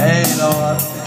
Hey, Lord.